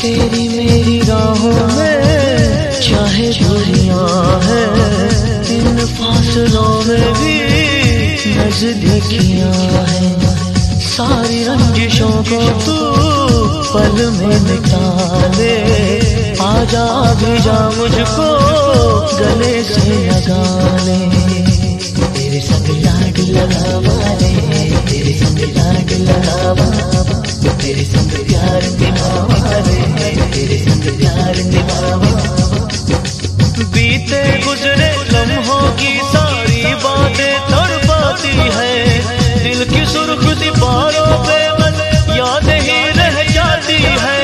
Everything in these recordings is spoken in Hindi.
तेरी मेरी राहों में चाहे दूरियाँ हैं, इन फासलों में भी नजदीकियाँ है। सारी रंजिशों को तू पल में निकाले आ जा भी जा मुझको गले से लगा ले। तेरे संग लाड लगावा तेरे संग प्यार निभावा रे तेरे संग प्यार निभावा बीते गुजरे लम्हों की सारी बातें तड़पाती है। दिल की सुर्ख दीवारों पे मन याद ही रह जाती है।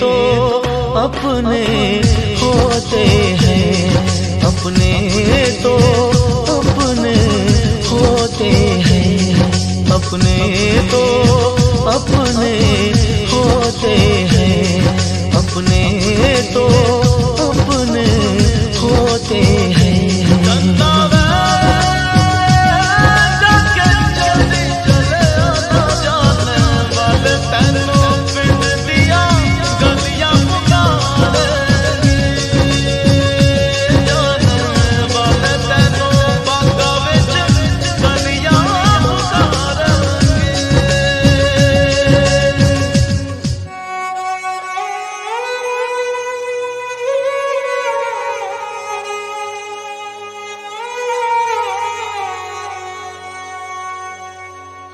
तो अपने होते हैं। अपने अपने तो अपने होते हैं। अपने तो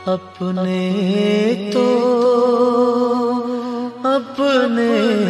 अपने तो अपने